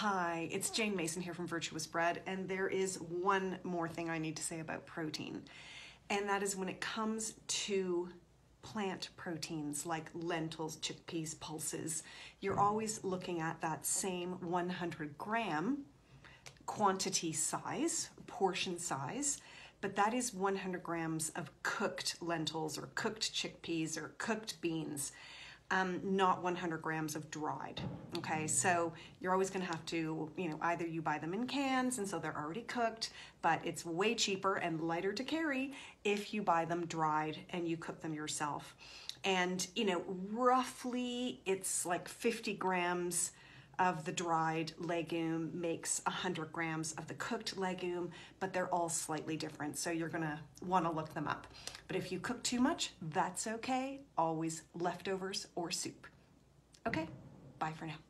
Hi, it's Jane Mason here from Virtuous Bread, and there is one more thing I need to say about protein, and that is when it comes to plant proteins like lentils, chickpeas, pulses, you're always looking at that same 100 gram quantity size, portion size, but that is 100 grams of cooked lentils or cooked chickpeas or cooked beans um, not 100 grams of dried. Okay, so you're always going to have to, you know, either you buy them in cans and so they're already cooked, but it's way cheaper and lighter to carry if you buy them dried and you cook them yourself. And, you know, roughly it's like 50 grams of the dried legume makes 100 grams of the cooked legume, but they're all slightly different, so you're gonna wanna look them up. But if you cook too much, that's okay. Always leftovers or soup. Okay, bye for now.